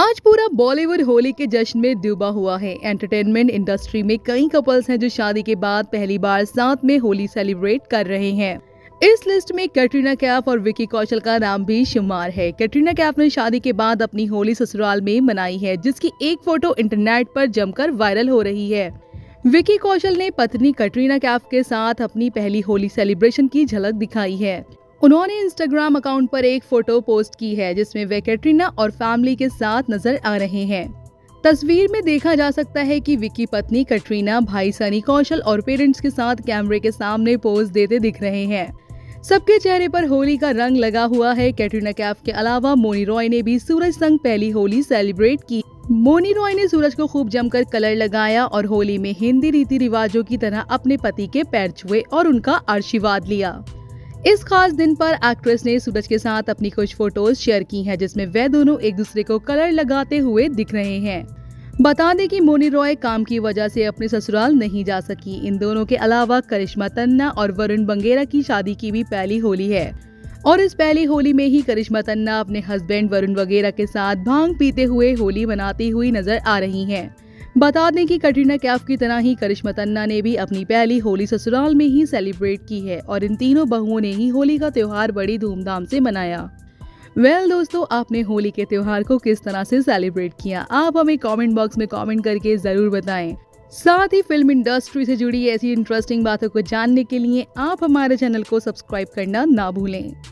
आज पूरा बॉलीवुड होली के जश्न में डूबा हुआ है। एंटरटेनमेंट इंडस्ट्री में कई कपल्स हैं जो शादी के बाद पहली बार साथ में होली सेलिब्रेट कर रहे हैं। इस लिस्ट में कैटरीना कैफ और विकी कौशल का नाम भी शुमार है। कैटरीना कैफ ने शादी के बाद अपनी होली ससुराल में मनाई है, जिसकी एक फ़ोटो इंटरनेट पर जमकर वायरल हो रही है। विकी कौशल ने पत्नी कैटरीना कैफ के साथ अपनी पहली होली सेलिब्रेशन की झलक दिखाई है। उन्होंने इंस्टाग्राम अकाउंट पर एक फ़ोटो पोस्ट की है, जिसमें वे कैटरीना और फैमिली के साथ नज़र आ रहे हैं। तस्वीर में देखा जा सकता है कि विकी पत्नी कटरीना, भाई सनी कौशल और पेरेंट्स के साथ कैमरे के सामने पोज देते दिख रहे हैं। सबके चेहरे पर होली का रंग लगा हुआ है। कैटरीना कैफ के अलावा मोनी रॉय ने भी सूरज संग पहली होली सेलिब्रेट की। मोनी रॉय ने सूरज को खूब जमकर कलर लगाया और होली में हिंदी रीति रिवाजों की तरह अपने पति के पैर छुए और उनका आशीर्वाद लिया। इस खास दिन पर एक्ट्रेस ने सूरज के साथ अपनी कुछ फ़ोटोज़ शेयर की हैं, जिसमें वे दोनों एक दूसरे को कलर लगाते हुए दिख रहे हैं। बता दें कि मोनी रॉय काम की वजह से अपने ससुराल नहीं जा सकी। इन दोनों के अलावा करिश्मा तन्ना और वरुण बंगेरा की शादी की भी पहली होली है। और इस पहली होली में ही करिश्मा तन्ना अपने हस्बैंड वरुण वगैरह के साथ भाँग पीते हुए होली मनाती हुई नज़र आ रही हैं। बता दें कि कटरीना कैफ की तरह ही करिश्मा तन्ना ने भी अपनी पहली होली ससुराल में ही सेलिब्रेट की है और इन तीनों बहुओं ने ही होली का त्योहार बड़ी धूमधाम से मनाया। वेल well, दोस्तों आपने होली के त्योहार को किस तरह से सेलिब्रेट किया? आप हमें कमेंट बॉक्स में कमेंट करके ज़रूर बताएँ। साथ ही फ़िल्म इंडस्ट्री से जुड़ी ऐसी इंटरेस्टिंग बातों को जानने के लिए आप हमारे चैनल को सब्सक्राइब करना ना भूलें।